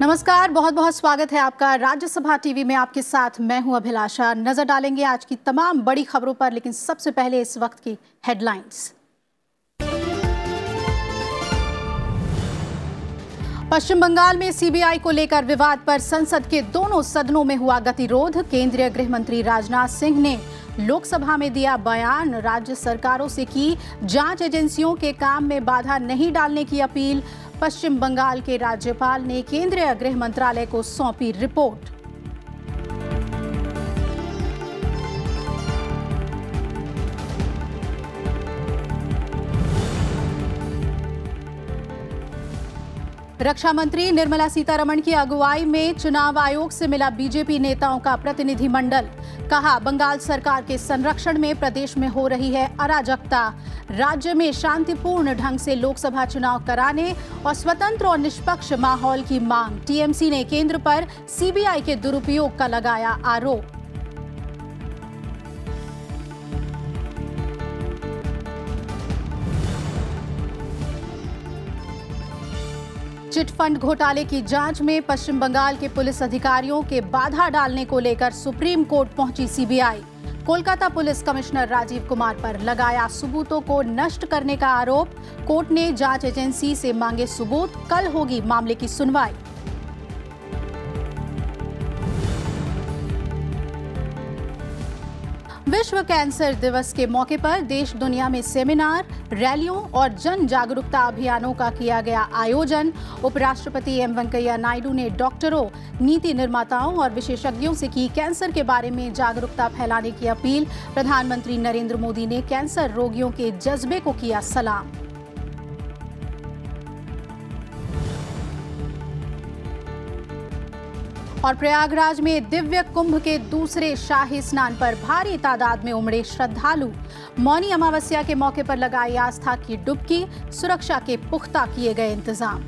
नमस्कार बहुत बहुत स्वागत है आपका राज्यसभा टीवी में आपके साथ। मैं हूँ अभिलाषा। नज़र डालेंगे आज की तमाम बड़ी खबरों पर, लेकिन सबसे पहले इस वक्त की हेडलाइंस। पश्चिम बंगाल में सीबीआई को लेकर विवाद पर संसद के दोनों सदनों में हुआ गतिरोध। केंद्रीय गृह मंत्री राजनाथ सिंह ने लोकसभा में दिया बयान। राज्य सरकारों से की जाँच एजेंसियों के काम में बाधा नहीं डालने की अपील। पश्चिम बंगाल के राज्यपाल ने केंद्रीय गृह मंत्रालय को सौंपी रिपोर्ट। रक्षा मंत्री निर्मला सीतारमण की अगुवाई में चुनाव आयोग से मिला बीजेपी नेताओं का प्रतिनिधिमंडल। कहा, बंगाल सरकार के संरक्षण में प्रदेश में हो रही है अराजकता। राज्य में शांतिपूर्ण ढंग से लोकसभा चुनाव कराने और स्वतंत्र और निष्पक्ष माहौल की मांग। टीएमसी ने केंद्र पर सीबीआई के दुरुपयोग का लगाया आरोप। चिटफंड घोटाले की जाँच में पश्चिम बंगाल के पुलिस अधिकारियों के बाधा डालने को लेकर सुप्रीम कोर्ट पहुँची CBI. Kolkata police commissioner Rajiv Kumar पर लगाया सबूतों को नष्ट करने का आरोप। कोर्ट ने जाँच एजेंसी से मांगे सबूत। कल होगी मामले की सुनवाई। विश्व कैंसर दिवस के मौके पर देश दुनिया में सेमिनार, रैलियों और जन जागरूकता अभियानों का किया गया आयोजन। उपराष्ट्रपति एम वेंकैया नायडू ने डॉक्टरों, नीति निर्माताओं और विशेषज्ञों से की कैंसर के बारे में जागरूकता फैलाने की अपील। प्रधानमंत्री नरेंद्र मोदी ने कैंसर रोगियों के जज्बे को किया सलाम। और प्रयागराज में दिव्य कुंभ के दूसरे शाही स्नान पर भारी तादाद में उमड़े श्रद्धालु। मौनी अमावस्या के मौके पर लगाई आस्था की डुबकी, सुरक्षा के पुख्ता किए गए इंतज़ाम।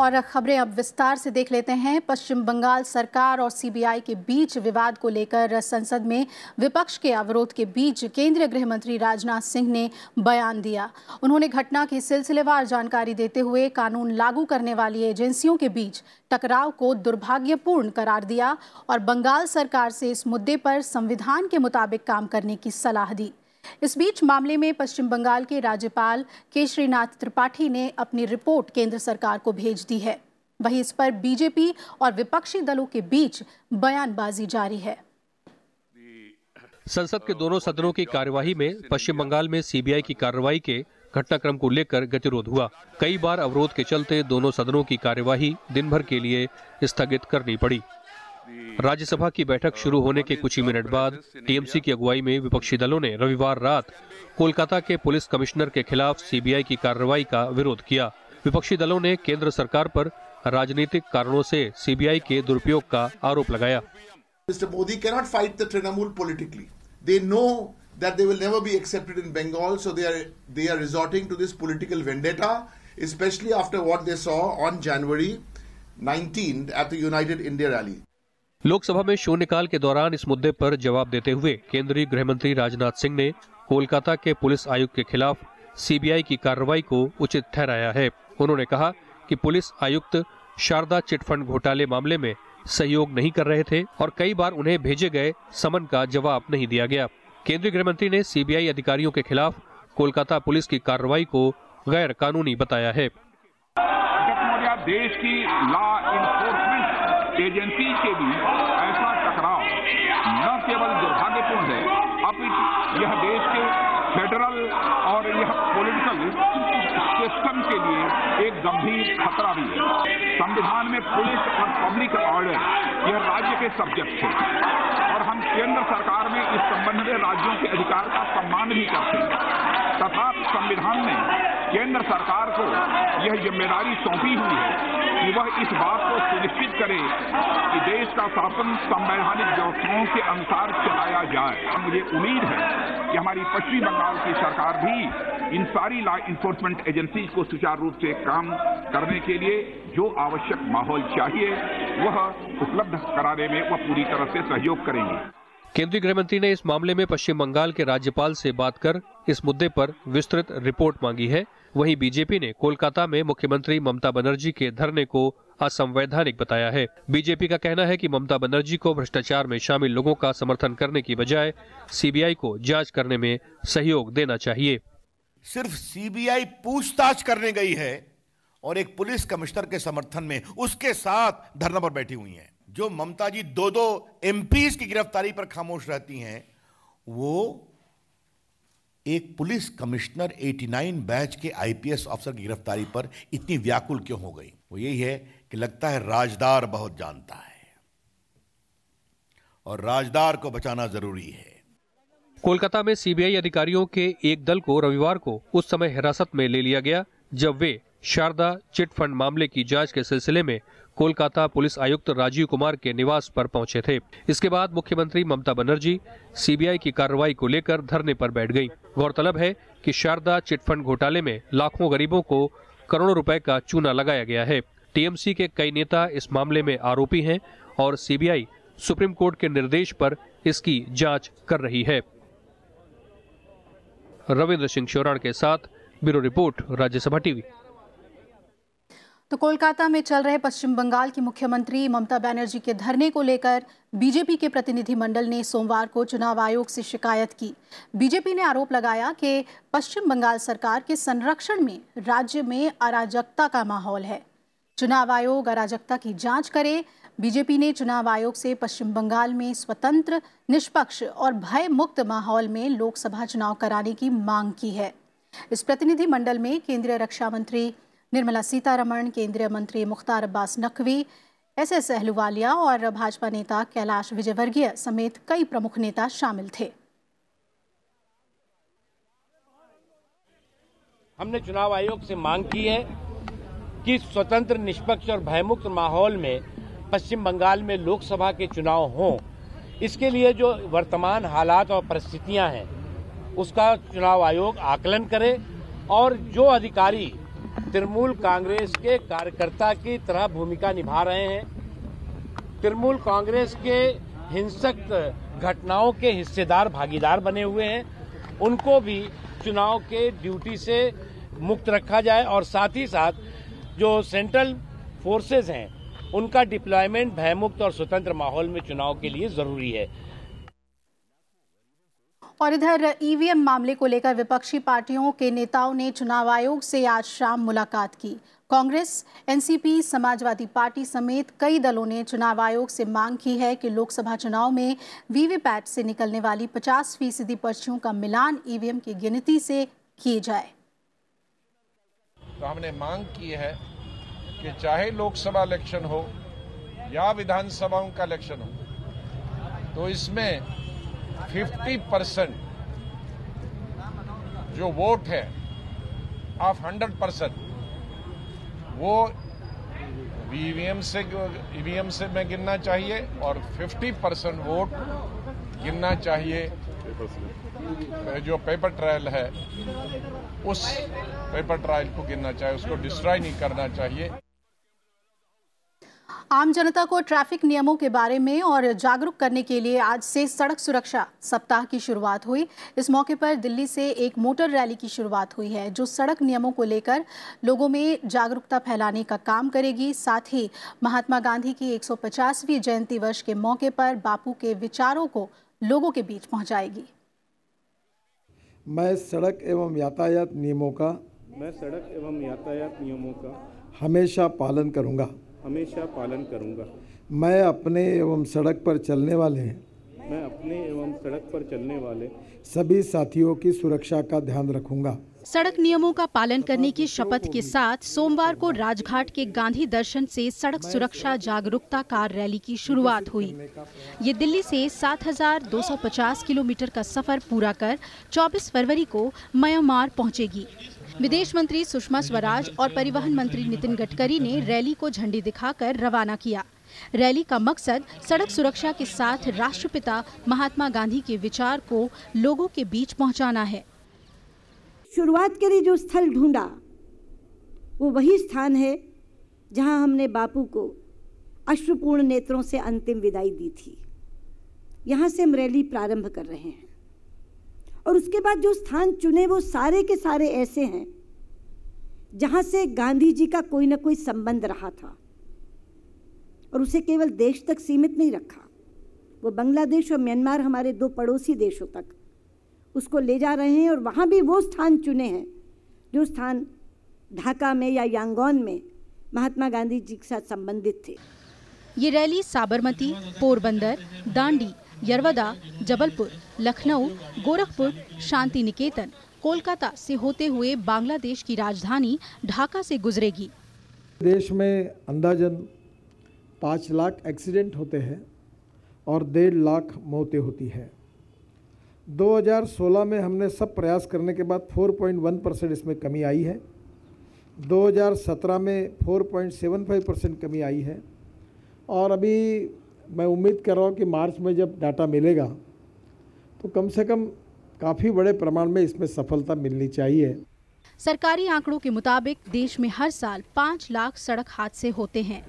और खबरें अब विस्तार से देख लेते हैं। पश्चिम बंगाल सरकार और सीबीआई के बीच विवाद को लेकर संसद में विपक्ष के अवरोध के बीच केंद्रीय गृह मंत्री राजनाथ सिंह ने बयान दिया। उन्होंने घटना की सिलसिलेवार जानकारी देते हुए कानून लागू करने वाली एजेंसियों के बीच टकराव को दुर्भाग्यपूर्ण करार दिया और बंगाल सरकार से इस मुद्दे पर संविधान के मुताबिक काम करने की सलाह दी। इस बीच मामले में पश्चिम बंगाल के राज्यपाल केशरीनाथ त्रिपाठी ने अपनी रिपोर्ट केंद्र सरकार को भेज दी है। वहीं इस पर बीजेपी और विपक्षी दलों के बीच बयानबाजी जारी है। संसद के दोनों सदनों की कार्यवाही में पश्चिम बंगाल में सीबीआई की कार्रवाई के घटनाक्रम को लेकर गतिरोध हुआ। कई बार अवरोध के चलते दोनों सदनों की कार्यवाही दिन भर के लिए स्थगित करनी पड़ी। राज्यसभा की बैठक शुरू होने के कुछ ही मिनट बाद टीएमसी की अगुवाई में विपक्षी दलों ने रविवार रात कोलकाता के पुलिस कमिश्नर के खिलाफ सीबीआई की कार्रवाई का विरोध किया। विपक्षी दलों ने केंद्र सरकार पर राजनीतिक कारणों से सीबीआई के दुरुपयोग का आरोप लगाया। Mister Modi cannot fight the Trinamool politically. No that 19 at the united India rally Lok Sabha में शून्यकाल के दौरान इस मुद्दे पर जवाब देते हुए केंद्रीय गृह मंत्री राजनाथ सिंह ने कोलकाता के पुलिस आयुक्त के खिलाफ सीबीआई की कार्रवाई को उचित ठहराया है। उन्होंने कहा कि पुलिस आयुक्त शारदा चिटफंड घोटाले मामले में सहयोग नहीं कर रहे थे और कई बार उन्हें भेजे गए समन का जवाब नहीं दिया गया। केंद्रीय गृह मंत्री ने सीबीआई अधिकारियों के खिलाफ कोलकाता पुलिस की कार्रवाई को गैर कानूनी बताया है। देश की लॉ इन्फोर्समेंट एजेंसी के भी ऐसा टकराव न केवल दुर्भाग्यपूर्ण है अपितु यह देश के फेडरल और यह पॉलिटिकल सिस्टम के लिए एक गंभीर खतरा भी है। संविधान में पुलिस और पब्लिक ऑर्डर, यह राज्य के सब्जेक्ट थे और हम केंद्र सरकार में इस संबंध में राज्यों के अधिकार का सम्मान भी करते हैं। तथा संविधान ने केंद्र सरकार को यह ज़िम्मेदारी सौंपी हुई है कि वह इस बात को सुनिश्चित करे कि देश का शासन संवैधानिक व्यवस्थाओं के अनुसार चलाया जाए। मुझे उम्मीद है कि हमारी पश्चिमी बंगाल की सरकार भी इन सारी लॉ इन्फोर्समेंट एजेंसी को सुचारू रूप से काम करने के लिए जो आवश्यक माहौल चाहिए, वह उपलब्ध कराने में वह पूरी तरह से सहयोग करेंगे। केंद्रीय गृह मंत्री ने इस मामले में पश्चिम बंगाल के राज्यपाल से बात कर इस मुद्दे पर विस्तृत रिपोर्ट मांगी है। वहीं बीजेपी ने कोलकाता में मुख्यमंत्री ममता बनर्जी के धरने को असंवैधानिक बताया है। बीजेपी का कहना है कि ममता बनर्जी को भ्रष्टाचार में शामिल लोगों का समर्थन करने की बजाय सीबीआई को जाँच करने में सहयोग देना चाहिए। सिर्फ़ सीबीआई पूछताछ करने गई है और एक पुलिस कमिश्नर के समर्थन में उसके साथ धरना पर बैठी हुई हैं। जो ममता जी दो दो एमपीज की गिरफ्तारी पर खामोश रहती हैं, वो एक पुलिस कमिश्नर 89 बैच के आईपीएस अफसर की गिरफ्तारी पर इतनी व्याकुल क्यों हो गई? वो यही है कि लगता है राजदार बहुत जानता है। और राजदार को बचाना ज़रूरी है। कोलकाता में सीबीआई अधिकारियों के एक दल को रविवार को उस समय हिरासत में ले लिया गया, जब वे शारदा चिट फंड मामले की जाँच के सिलसिले में कोलकाता पुलिस आयुक्त राजीव कुमार के निवास पर पहुँचे थे। इसके बाद मुख्यमंत्री ममता बनर्जी सीबीआई की कार्रवाई को लेकर धरने पर बैठ गई गौरतलब है कि शारदा चिटफंड घोटाले में लाखों गरीबों को करोड़ों रुपए का चूना लगाया गया है। टीएमसी के कई नेता इस मामले में आरोपी हैं और सीबीआई सुप्रीम कोर्ट के निर्देश पर इसकी जाँच कर रही है। रविंद्र सिंह शोराण के साथ ब्यूरो रिपोर्ट, राज्यसभा टीवी। तो कोलकाता में चल रहे पश्चिम बंगाल की मुख्यमंत्री ममता बनर्जी के धरने को लेकर बीजेपी के प्रतिनिधिमंडल ने सोमवार को चुनाव आयोग से शिकायत की। बीजेपी ने आरोप लगाया कि पश्चिम बंगाल सरकार के संरक्षण में राज्य में अराजकता का माहौल है। चुनाव आयोग अराजकता की जाँच करे। बीजेपी ने चुनाव आयोग से पश्चिम बंगाल में स्वतंत्र, निष्पक्ष और भय मुक्त माहौल में लोकसभा चुनाव कराने की मांग की है। इस प्रतिनिधिमंडल में केंद्रीय रक्षा मंत्री निर्मला सीतारमण, केंद्रीय मंत्री मुख्तार अब्बास नकवी, एस एस अहलुवालिया और भाजपा नेता कैलाश विजयवर्गीय समेत कई प्रमुख नेता शामिल थे। हमने चुनाव आयोग से मांग की है कि स्वतंत्र, निष्पक्ष और भयमुक्त माहौल में पश्चिम बंगाल में लोकसभा के चुनाव हों। इसके लिए जो वर्तमान हालात और परिस्थितियाँ हैं, उसका चुनाव आयोग आकलन करे और जो अधिकारी तृणमूल कांग्रेस के कार्यकर्ता की तरह भूमिका निभा रहे हैं। तृणमूल कांग्रेस के हिंसक घटनाओं के हिस्सेदार भागीदार बने हुए हैं। उनको भी चुनाव के ड्यूटी से मुक्त रखा जाए और साथ ही साथ जो सेंट्रल फोर्सेज हैं, उनका डिप्लॉयमेंट भयमुक्त और स्वतंत्र माहौल में चुनाव के लिए ज़रूरी है। और इधर ईवीएम मामले को लेकर विपक्षी पार्टियों के नेताओं ने चुनाव आयोग से आज शाम मुलाकात की। कांग्रेस, एनसीपी, समाजवादी पार्टी समेत कई दलों ने चुनाव आयोग से मांग की है कि लोकसभा चुनाव में वीवीपैट से निकलने वाली 50 फ़ीसदी पर्चियों का मिलान ईवीएम की गिनती से किए जाए। तो हमने मांग की है कि चाहे लोकसभा इलेक्शन हो या विधानसभाओं का इलेक्शन हो तो इसमें 50 परसेंट जो वोट है ऑफ़ 100 परसेंट, वो ईवीएम से ईवीएम से में गिनना चाहिए और 50 परसेंट वोट गिनना चाहिए। जो पेपर ट्रायल है, उस पेपर ट्रायल को गिनना चाहिए, उसको डिस्ट्रॉय नहीं करना चाहिए। आम जनता को ट्रैफ़िक नियमों के बारे में और जागरूक करने के लिए आज से सड़क सुरक्षा सप्ताह की शुरुआत हुई। इस मौके पर दिल्ली से एक मोटर रैली की शुरुआत हुई है जो सड़क नियमों को लेकर लोगों में जागरूकता फैलाने का काम करेगी। साथ ही महात्मा गांधी की 150वीं जयंती वर्ष के मौके पर बापू के विचारों को लोगों के बीच पहुंचाएगी। मैं सड़क एवं यातायात नियमों का मैं सड़क एवं यातायात नियमों का हमेशा पालन करूँगा। हमेशा पालन करूँगा। मैं अपने एवं सड़क पर चलने वाले मैं अपने एवं सड़क पर चलने वाले। सभी साथियों की सुरक्षा का ध्यान रखूँगा। सड़क नियमों का पालन करने की शपथ के साथ सोमवार को राजघाट के गांधी दर्शन से सड़क सुरक्षा जागरूकता कार रैली की शुरुआत हुई। ये दिल्ली से 7,250 किलोमीटर का सफ़र पूरा कर 24 फरवरी को म्यांमार पहुंचेगी। विदेश मंत्री सुषमा स्वराज और परिवहन मंत्री नितिन गडकरी ने रैली को झंडी दिखाकर रवाना किया। रैली का मकसद सड़क सुरक्षा के साथ राष्ट्रपिता महात्मा गांधी के विचार को लोगों के बीच पहुंचाना है। शुरुआत के लिए जो स्थल ढूंढा, वो वही स्थान है जहाँ हमने बापू को अश्रुपूर्ण नेत्रों से अंतिम विदाई दी थी। यहाँ से हम रैली प्रारंभ कर रहे हैं। और उसके बाद जो स्थान चुने वो सारे के सारे ऐसे हैं, जहाँ से गांधी जी का कोई ना कोई संबंध रहा था। और उसे केवल देश तक सीमित नहीं रखा। वो बांग्लादेश और म्यांमार हमारे दो पड़ोसी देशों तक उसको ले जा रहे हैं और वहाँ भी वो स्थान चुने हैं, जो स्थान ढाका में या यांगोन में महात्मा गांधी जी के साथ संबंधित थे। ये रैली साबरमती, पोरबंदर, दांडी यरवदा, जबलपुर, लखनऊ, गोरखपुर शांति निकेतन कोलकाता से होते हुए बांग्लादेश की राजधानी ढाका से गुजरेगी। देश में अंदाजन पाँच लाख एक्सीडेंट होते हैं और डेढ़ लाख मौतें होती है। 2016 में हमने सब प्रयास करने के बाद 4.1 परसेंट इसमें कमी आई है। 2017 में 4.75 परसेंट कमी आई है। और अभी मैं उम्मीद कर रहा हूँ कि मार्च में जब डाटा मिलेगा तो कम से कम काफ़ी बड़े प्रमाण में इसमें सफलता मिलनी चाहिए। सरकारी आंकड़ों के मुताबिक देश में हर साल पाँच लाख सड़क हादसे होते हैं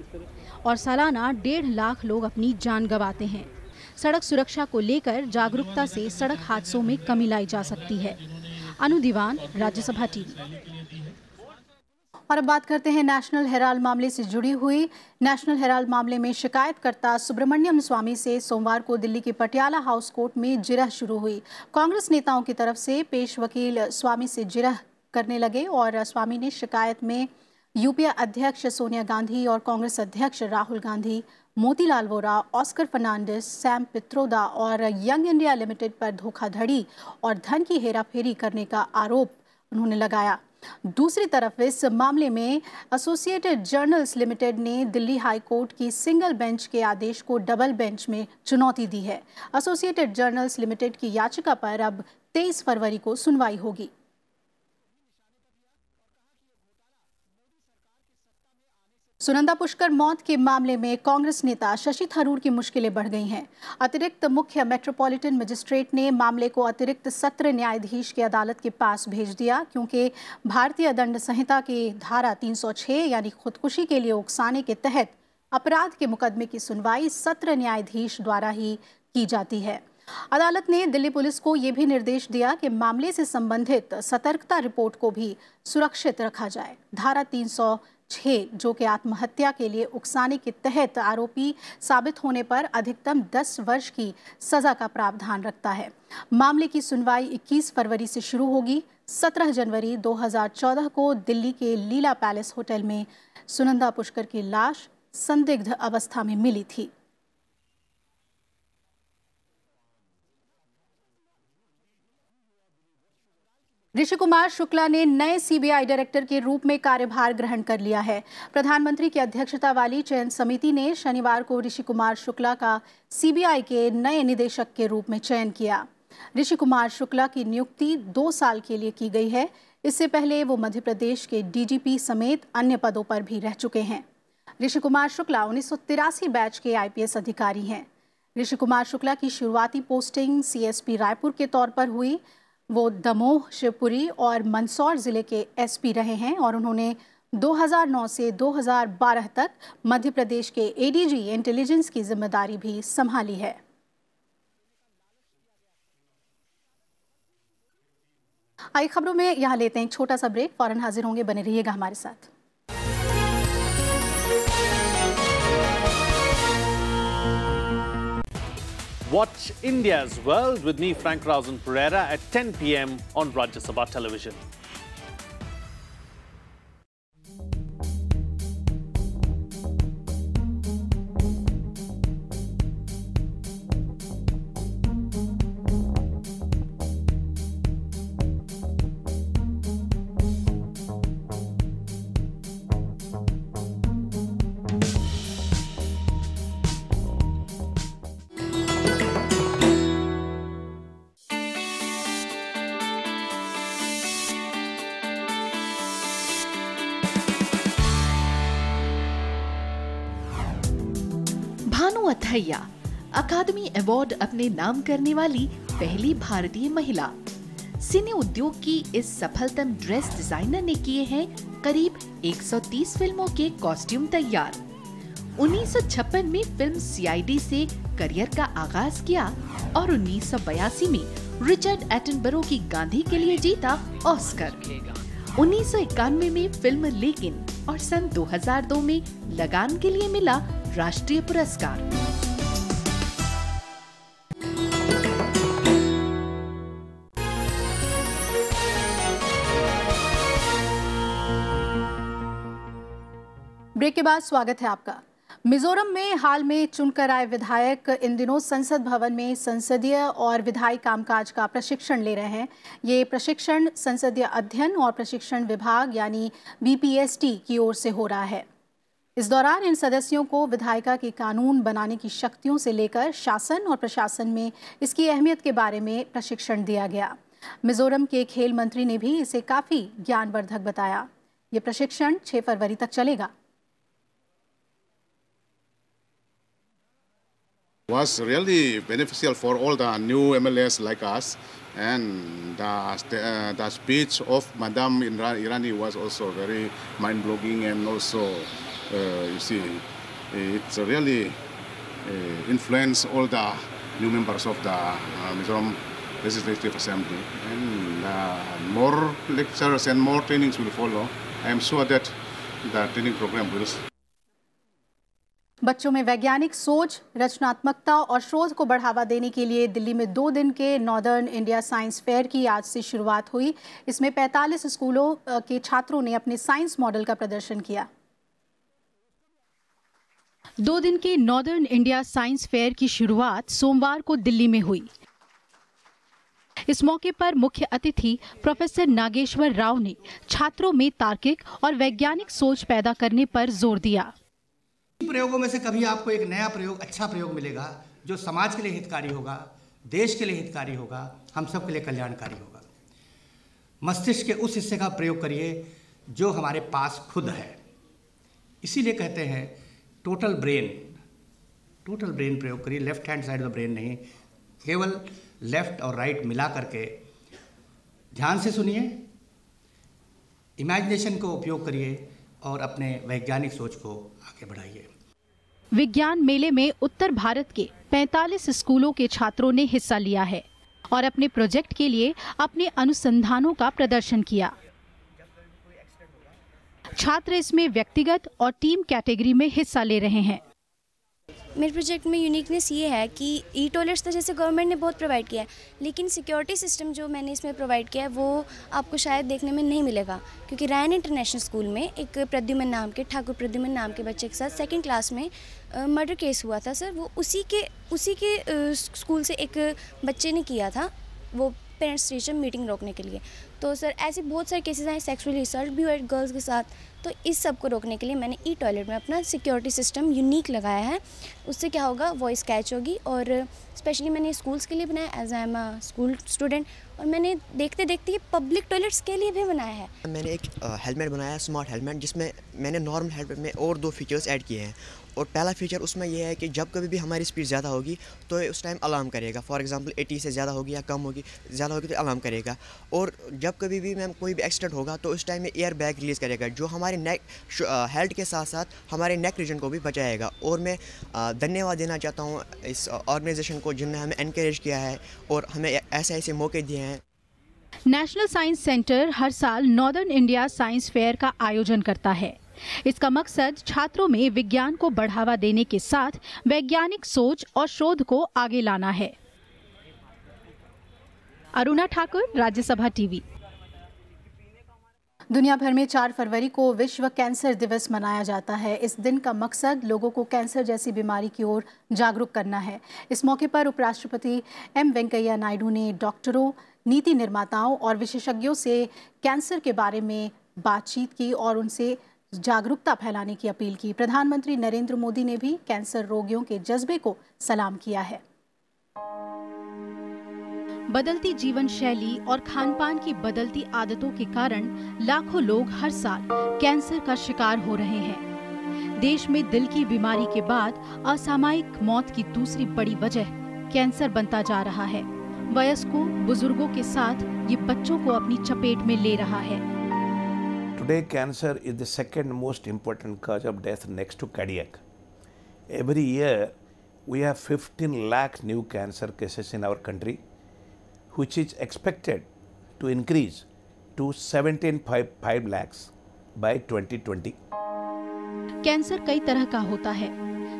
और सालाना डेढ़ लाख लोग अपनी जान गंवाते हैं। सड़क सुरक्षा को लेकर जागरूकता से सड़क हादसों में कमी लाई जा सकती है। अनु दीवान, राज्यसभा टीवी। और अब बात करते हैं नेशनल हेराल्ड मामले से जुड़ी हुई। नेशनल हेराल्ड मामले में शिकायतकर्ता सुब्रमण्यम स्वामी से सोमवार को दिल्ली के पटियाला हाउस कोर्ट में जिरह शुरू हुई। कांग्रेस नेताओं की तरफ़ से पेश वकील स्वामी से जिरह करने लगे और स्वामी ने शिकायत में यूपीए अध्यक्ष सोनिया गांधी और कांग्रेस अध्यक्ष राहुल गांधी, मोतीलाल वोरा, ऑस्कर फर्नांडिस, सैम पित्रोदा और यंग इंडिया लिमिटेड पर धोखाधड़ी और धन की हेराफेरी करने का आरोप उन्होंने लगाया। दूसरी तरफ़, इस मामले में एसोसिएटेड जर्नल्स लिमिटेड ने दिल्ली हाई कोर्ट की सिंगल बेंच के आदेश को डबल बेंच में चुनौती दी है। एसोसिएटेड जर्नल्स लिमिटेड की याचिका पर अब 23 फरवरी को सुनवाई होगी। सुनंदा पुष्कर मौत के मामले में कांग्रेस नेता शशि थरूर की मुश्किलें बढ़ गई हैं। अतिरिक्त मुख्य मेट्रोपॉलिटन मजिस्ट्रेट ने मामले को अतिरिक्त सत्र न्यायाधीश की अदालत के पास भेज दिया, क्योंकि भारतीय दंड संहिता की धारा 306 यानी खुदकुशी के लिए उकसाने के तहत अपराध के मुकदमे की सुनवाई सत्र न्यायाधीश द्वारा ही की जाती है। अदालत ने दिल्ली पुलिस को ये भी निर्देश दिया कि मामले से संबंधित सतर्कता रिपोर्ट को भी सुरक्षित रखा जाए। धारा 306 जो कि आत्महत्या के लिए उकसाने के तहत आरोपी साबित होने पर अधिकतम 10 वर्ष की सजा का प्रावधान रखता है। मामले की सुनवाई 21 फरवरी से शुरू होगी। 17 जनवरी 2014 को दिल्ली के लीला पैलेस होटल में सुनंदा पुष्कर की लाश संदिग्ध अवस्था में मिली थी। ऋषि कुमार शुक्ला ने नए सीबीआई डायरेक्टर के रूप में कार्यभार ग्रहण कर लिया है। प्रधानमंत्री की अध्यक्षता वाली चयन समिति ने शनिवार को ऋषि कुमार शुक्ला का सीबीआई के नए निदेशक के रूप में चयन किया। ऋषि कुमार शुक्ला की नियुक्ति दो साल के लिए की गई है। इससे पहले वो मध्य प्रदेश के डीजीपी समेत अन्य पदों पर भी रह चुके हैं। ऋषि कुमार शुक्ला उन्नीस सौ तिरासी बैच के आईपीएस अधिकारी हैं। ऋषि कुमार शुक्ला की शुरुआती पोस्टिंग सीएसपी रायपुर के तौर पर हुई। वो दमोह, शिवपुरी और मंदसौर ज़िले के एसपी रहे हैं और उन्होंने 2009 से 2012 तक मध्य प्रदेश के एडीजी इंटेलिजेंस की ज़िम्मेदारी भी संभाली है। आई खबरों में यहाँ लेते हैं एक छोटा सा ब्रेक फ़ौरन हाजिर होंगे, बने रहिएगा हमारे साथ। Watch India's World with me, Frank Rausen Pereira, at 10 p.m. on Rajya Sabha television. Athaiya academy award अपने नाम करने वाली पहली भारतीय महिला। सिने उद्योग की इस सफलतम ड्रेस डिज़ाइनर ने किए हैं करीब 130 फ़िल्मों के कॉस्ट्यूम तैयार। 1956 में फ़िल्म सीआईडी से करियर का आगाज़ किया और 1982 में रिचर्ड एटनबरो की गांधी के लिए जीता ऑस्कर। उन्नीस सौ इक्यानवे में फ़िल्म लेकिन और सन 2002 में लगान के लिए मिला राष्ट्रीय पुरस्कार। ब्रेक के बाद स्वागत है आपका। मिजोरम में हाल में चुनकर आए विधायक इन दिनों संसद भवन में संसदीय और विधायी कामकाज का प्रशिक्षण ले रहे हैं। ये प्रशिक्षण संसदीय अध्ययन और प्रशिक्षण विभाग यानी बीपीएसटी की ओर से हो रहा है। इस दौरान इन सदस्यों को विधायिका के कानून बनाने की शक्तियों से लेकर शासन और प्रशासन में इसकी अहमियत के बारे में प्रशिक्षण दिया गया। मिजोरम के खेल मंत्री ने भी इसे काफ़ी ज्ञानवर्धक बताया। ये प्रशिक्षण 6 फरवरी तक चलेगा। Was really beneficial for all the new MLAs like us. And the, uh, the speech of Madame Irani was also very mind-blowing and also, uh, you see, it's really uh, influenced all the new members of the uh, Legislative Assembly. And uh, more lectures and more trainings will follow. I am sure that the training program will बच्चों में वैज्ञानिक सोच, रचनात्मकता और शोध को बढ़ावा देने के लिए दिल्ली में दो दिन के नॉर्दर्न इंडिया साइंस फेयर की आज से शुरुआत हुई। इसमें 45 स्कूलों के छात्रों ने अपने साइंस मॉडल का प्रदर्शन किया। दो दिन के नॉर्दर्न इंडिया साइंस फेयर की शुरुआत सोमवार को दिल्ली में हुई। इस मौके पर मुख्य अतिथि प्रोफेसर नागेश्वर राव ने छात्रों में तार्किक और वैज्ञानिक सोच पैदा करने पर ज़ोर दिया। प्रयोगों में से कभी आपको एक नया प्रयोग अच्छा प्रयोग मिलेगा, जो समाज के लिए हितकारी होगा, देश के लिए हितकारी होगा, हम सब के लिए कल्याणकारी होगा। मस्तिष्क के उस हिस्से का प्रयोग करिए जो हमारे पास खुद है। इसीलिए कहते हैं टोटल ब्रेन टोटल ब्रेन प्रयोग करिए। Left hand side of brain नहीं, केवल लेफ़्ट और राइट मिला करके। ध्यान से सुनिए इमेजिनेशन को उपयोग करिए और अपने वैज्ञानिक सोच को आगे बढ़ाइए। विज्ञान मेले में उत्तर भारत के 45 स्कूलों के छात्रों ने हिस्सा लिया है और अपने प्रोजेक्ट के लिए अपने अनुसंधानों का प्रदर्शन किया। छात्र इसमें व्यक्तिगत और टीम कैटेगरी में हिस्सा ले रहे हैं। मेरे प्रोजेक्ट में यूनिकनेस ये है कि ई टॉयलेट्स तो जैसे गवर्नमेंट ने बहुत प्रोवाइड किया है, लेकिन सिक्योरिटी सिस्टम जो मैंने इसमें प्रोवाइड किया है, वो आपको शायद देखने में नहीं मिलेगा। क्योंकि रैन इंटरनेशनल स्कूल में एक प्रद्युमन नाम के, ठाकुर प्रद्युमन नाम के बच्चे के साथ सेकेंड क्लास में मर्डर केस हुआ था सर वो उसी के उसी के स्कूल से एक बच्चे ने किया था, वो पेरेंट्स टीचर मीटिंग रोकने के लिए। तो सर ऐसे बहुत सारे केसेस आए सेक्सुअली असल्ट भी हुए गर्ल्स के साथ तो इस सबको रोकने के लिए मैंने ई टॉयलेट में अपना सिक्योरिटी सिस्टम यूनिक लगाया है। उससे क्या होगा? वॉइस कैच होगी और स्पेशली मैंने स्कूल्स के लिए बनाया। As I am a school student और मैंने देखते देखते ये पब्लिक टॉयलेट्स के लिए भी बनाया है। मैंने एक हेलमेट बनाया है स्मार्ट हेलमेट जिसमें मैंने नॉर्मल हेलमेट में और दो फीचर्स ऐड किए हैं। और पहला फीचर उसमें यह है कि जब कभी भी हमारी स्पीड ज़्यादा होगी तो उस टाइम अलार्म करेगा। फॉर एग्जांपल 80 से ज़्यादा होगी या कम होगी, ज़्यादा होगी तो अलार्म करेगा। और जब कभी भी मैम कोई भी एक्सीडेंट होगा तो उस टाइम में एयर बैग रिलीज़ करेगा, जो हमारे नेक हेल्थ के साथ साथ हमारे नेक रीजन को भी बचाएगा। और मैं धन्यवाद देना चाहता हूँ इस ऑर्गेनाइजेशन को जिनने हमें इनक्रेज किया है और हमें ऐसे ऐसे मौके दिए हैं नेशनल साइंस सेंटर हर साल नॉर्दर्न इंडिया साइंस फेयर का आयोजन करता है। इसका मकसद छात्रों में विज्ञान को बढ़ावा देने के साथ वैज्ञानिक सोच और शोध को आगे लाना है। अरुणा ठाकुर, राज्यसभा टीवी। दुनिया भर में 4 फरवरी को विश्व कैंसर दिवस मनाया जाता है। इस दिन का मकसद लोगों को कैंसर जैसी बीमारी की ओर जागरूक करना है। इस मौके पर उपराष्ट्रपति एम वेंकैया नायडू ने डॉक्टरों नीति निर्माताओं और विशेषज्ञों से कैंसर के बारे में बातचीत की और उनसे जागरूकता फैलाने की अपील की। प्रधानमंत्री नरेंद्र मोदी ने भी कैंसर रोगियों के जज्बे को सलाम किया है। बदलती जीवन शैली और खान पान की बदलती आदतों के कारण लाखों लोग हर साल कैंसर का शिकार हो रहे हैं। देश में दिल की बीमारी के बाद असामयिक मौत की दूसरी बड़ी वजह कैंसर बनता जा रहा है। वयस्कों बुज़ुर्गों के साथ ये बच्चों को अपनी चपेट में ले रहा है। Today cancer is the second most important cause of death next to cardiac every year we have 15 lakh new cancer cases in our country which is expected to increase to 17.5 lakh by 2020। Cancer कई तरह का होता है।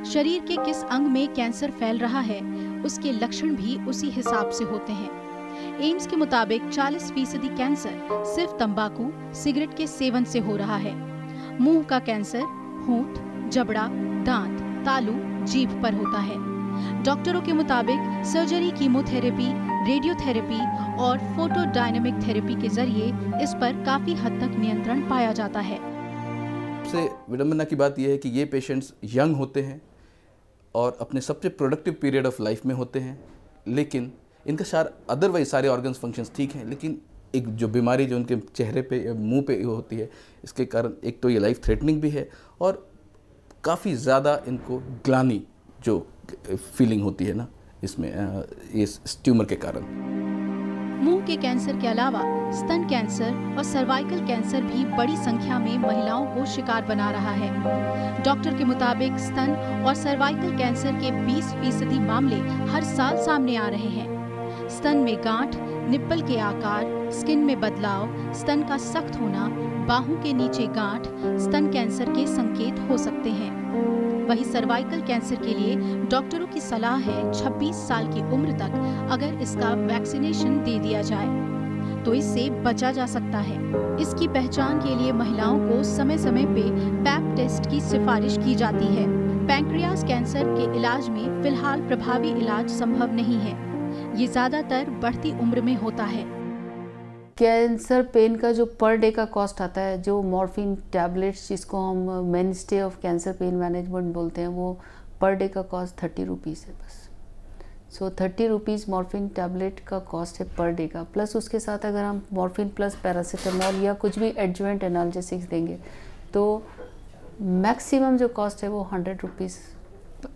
शरीर के किस अंग में कैंसर फैल रहा है उसके लक्षण भी उसी हिसाब से होते हैं। एम्स के मुताबिक 40 फ़ीसदी कैंसर सिर्फ़ तंबाकू, सिगरेट के सेवन से हो रहा है। मुँह का कैंसर, होंठ, जबड़ा, दांत, तालू, जीभ पर होता है। डॉक्टरों के मुताबिक सर्जरी, कीमोथेरेपी, रेडियोथेरेपी और फोटोडायनेमिक थेरेपी के ज़रिए इस पर काफ़ी हद तक नियंत्रण पाया जाता है। सबसे विडम्बना की बात यह है कि ये पेशेंट्स यंग होते हैं और अपने सबसे प्रोडक्टिव पीरियड ऑफ़ लाइफ में होते हैं। लेकिन इनका सार अदरवाइज़ सारे ऑर्गन्स फ़ंक्शंस ठीक हैं, लेकिन एक जो बीमारी जो उनके चेहरे पे या मुँह पे होती है, इसके कारण एक तो ये लाइफ थ्रेटनिंग भी है और काफ़ी ज़्यादा इनको ग्लानी जो फीलिंग होती है ना, इसमें इस ट्यूमर के कारण। के कैंसर के अलावा स्तन कैंसर और सर्वाइकल कैंसर भी बड़ी संख्या में महिलाओं को शिकार बना रहा है। डॉक्टर के मुताबिक स्तन और सर्वाइकल कैंसर के 20 फ़ीसदी मामले हर साल सामने आ रहे हैं। स्तन में गांठ, निप्पल के आकार, स्किन में बदलाव, स्तन का सख्त होना, बाहों के नीचे गांठ, स्तन कैंसर के संकेत हो सकते हैं। वही सर्वाइकल कैंसर के लिए डॉक्टरों की सलाह है 26 साल की उम्र तक अगर इसका वैक्सीनेशन दे दिया जाए। तो इससे बचा जा सकता है। इसकी पहचान के लिए महिलाओं को समय समय पे पैप टेस्ट की सिफारिश की जाती है। पैंक्रियाज कैंसर के इलाज में फ़िलहाल प्रभावी इलाज संभव नहीं है। ये ज़्यादातर बढ़ती उम्र में होता है। कैंसर पेन का जो पर डे का कॉस्ट आता है, जो मॉर्फिन टैबलेट्स जिसको हम main stay of cancer pain management बोलते हैं, वो पर डे का कॉस्ट थर्टी रुपीज़ है बस। So thirty rupees morphine tablet का कॉस्ट है पर डे का। प्लस उसके साथ अगर हम मॉर्फिन प्लस पैरासीटामोल या कुछ भी एडजवेंट एनाल्जेसिक्स देंगे तो मैक्सिमम जो कॉस्ट है वो हंड्रेड रुपीज़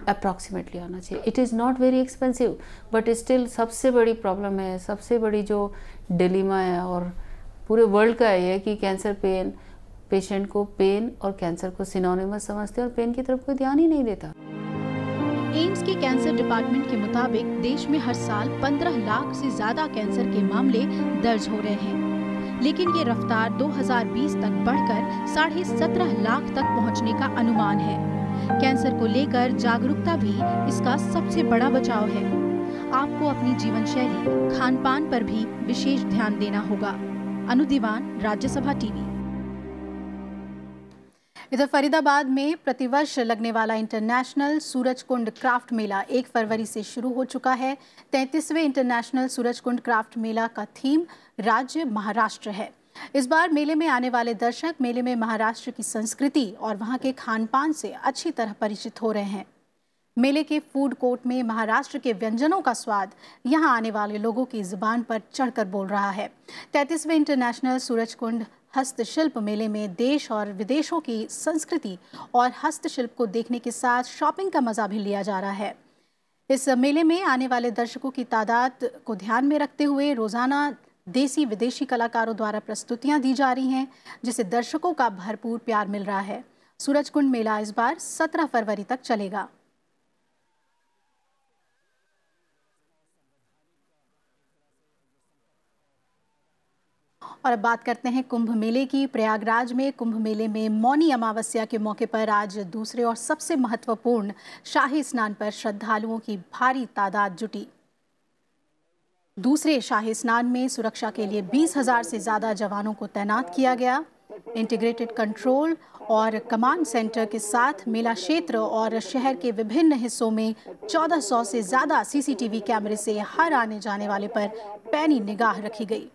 अप्रॉक्सीमेटली आना चाहिए। It is not very expensive but still सबसे बड़ी प्रॉब्लम है, सबसे बड़ी जो डिलीमा है और पूरे वर्ल्ड का ये है कि कैंसर पेन पेशेंट को पेन और कैंसर को सिनोनिमस समझते हैं और पेन की तरफ़ कोई ध्यान ही नहीं देता। एम्स के कैंसर डिपार्टमेंट के मुताबिक देश में हर साल 15 लाख से ज़्यादा कैंसर के मामले दर्ज हो रहे हैं। लेकिन ये रफ्तार 2020 तक बढ़कर साढ़े सत्रह लाख तक पहुँचने का अनुमान है। कैंसर को लेकर जागरूकता भी इसका सबसे बड़ा बचाव है। आपको अपनी जीवन शैली खान पान पर भी विशेष ध्यान देना होगा। अनुदीवान राज्यसभा टीवी। इधर फरीदाबाद में प्रतिवर्ष लगने वाला इंटरनेशनल सूरजकुंड क्राफ्ट मेला एक फरवरी से शुरू हो चुका है। तैतीसवें इंटरनेशनल सूरजकुंड क्राफ्ट मेला का थीम राज्य महाराष्ट्र है। इस बार मेले में आने वाले दर्शक मेले में महाराष्ट्र की संस्कृति और वहाँ के खान पान से अच्छी तरह परिचित हो रहे हैं। मेले के फ़ूड कोर्ट में महाराष्ट्र के व्यंजनों का स्वाद यहाँ आने वाले लोगों की ज़ुबान पर चढ़कर बोल रहा है। तैतीसवें इंटरनेशनल सूरजकुंड हस्तशिल्प मेले में देश और विदेशों की संस्कृति और हस्तशिल्प को देखने के साथ शॉपिंग का मज़ा भी लिया जा रहा है। इस मेले में आने वाले दर्शकों की तादाद को ध्यान में रखते हुए रोज़ाना देसी विदेशी कलाकारों द्वारा प्रस्तुतियाँ दी जा रही हैं, जिसे दर्शकों का भरपूर प्यार मिल रहा है। सूरजकुंड मेला इस बार 17 फरवरी तक चलेगा। और अब बात करते हैं कुंभ मेले की। प्रयागराज में कुंभ मेले में मौनी अमावस्या के मौके पर आज दूसरे और सबसे महत्वपूर्ण शाही स्नान पर श्रद्धालुओं की भारी तादाद जुटी। दूसरे शाही स्नान में सुरक्षा के लिए बीस हज़ार से ज़्यादा जवानों को तैनात किया गया। इंटीग्रेटेड कंट्रोल और कमांड सेंटर के साथ मेला क्षेत्र और शहर के विभिन्न हिस्सों में 1400 से ज़्यादा सीसीटीवी कैमरे से हर आने जाने वाले पर पैनी निगाह रखी गई।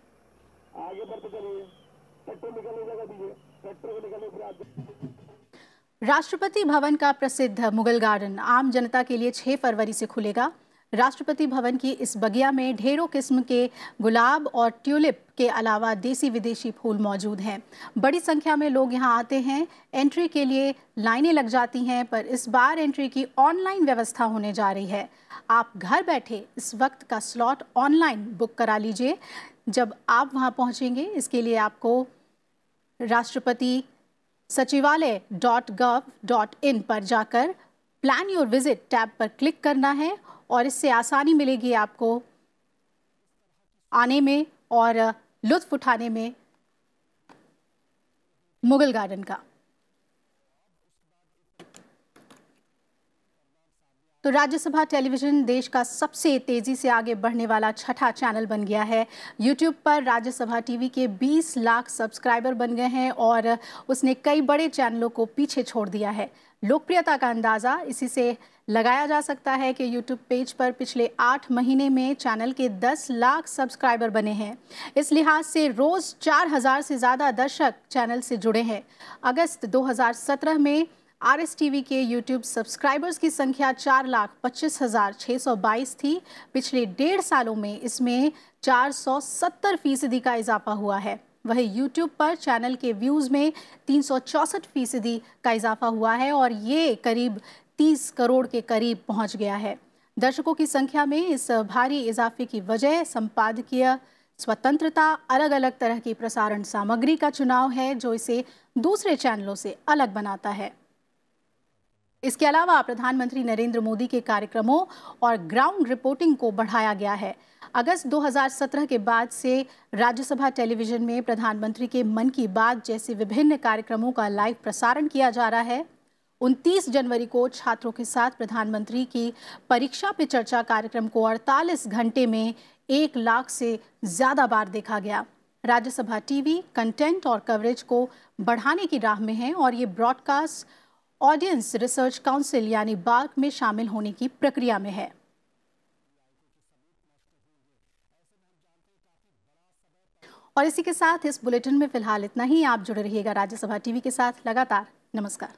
राष्ट्रपति भवन का प्रसिद्ध मुगल गार्डन आम जनता के लिए 6 फरवरी से खुलेगा। राष्ट्रपति भवन की इस बगिया में ढेरों किस्म के गुलाब और ट्यूलिप के अलावा देसी विदेशी फूल मौजूद हैं। बड़ी संख्या में लोग यहाँ आते हैं। एंट्री के लिए लाइनें लग जाती हैं, पर इस बार एंट्री की ऑनलाइन व्यवस्था होने जा रही है। आप घर बैठे इस वक्त का स्लॉट ऑनलाइन बुक करा लीजिए। जब आप वहाँ पहुँचेंगे, इसके लिए आपको राष्ट्रपति सचिवालय डॉट गव डॉट इन पर जाकर प्लान योर विज़िट टैब पर क्लिक करना है और इससे आसानी मिलेगी आपको आने में और लुत्फ उठाने में मुगल गार्डन का। तो राज्यसभा टेलीविज़न देश का सबसे तेज़ी से आगे बढ़ने वाला छठा चैनल बन गया है। यूट्यूब पर राज्यसभा टीवी के 20 लाख सब्सक्राइबर बन गए हैं और उसने कई बड़े चैनलों को पीछे छोड़ दिया है। लोकप्रियता का अंदाज़ा इसी से लगाया जा सकता है कि यूट्यूब पेज पर पिछले आठ महीने में चैनल के 10 लाख सब्सक्राइबर बने हैं। इस लिहाज से रोज़ 4000 से ज़्यादा दर्शक चैनल से जुड़े हैं। अगस्त 2017 में आर एस टी वी के यूट्यूब सब्सक्राइबर्स की संख्या चार लाख पच्चीस हज़ार छः सौ बाईस थी। पिछले डेढ़ सालों में इसमें चार सौ सत्तर फ़ीसदी का इजाफा हुआ है। वही यूट्यूब पर चैनल के व्यूज़ में तीन सौ चौसठ फ़ीसदी का इजाफा हुआ है और ये करीब तीस करोड़ के करीब पहुँच गया है। दर्शकों की संख्या में इस भारी इजाफे की वजह संपादकीय स्वतंत्रता अलग अलग तरह की प्रसारण सामग्री का चुनाव है, जो इसे दूसरे चैनलों से अलग बनाता है। इसके अलावा प्रधानमंत्री नरेंद्र मोदी के कार्यक्रमों और ग्राउंड रिपोर्टिंग को बढ़ाया गया है। अगस्त 2017 के बाद से राज्यसभा टेलीविज़न में प्रधानमंत्री के मन की बात जैसे विभिन्न कार्यक्रमों का लाइव प्रसारण किया जा रहा है। 29 जनवरी को छात्रों के साथ प्रधानमंत्री की परीक्षा पे चर्चा कार्यक्रम को 48 घंटे में एक लाख से ज़्यादा बार देखा गया। राज्यसभा टीवी, कंटेंट और कवरेज को बढ़ाने की राह में है और ये ब्रॉडकास्ट ऑडियंस रिसर्च काउंसिल यानी बार्क में शामिल होने की प्रक्रिया में है। और इसी के साथ इस बुलेटिन में फ़िलहाल इतना ही। आप जुड़े रहिएगा राज्यसभा टीवी के साथ। लगातार नमस्कार।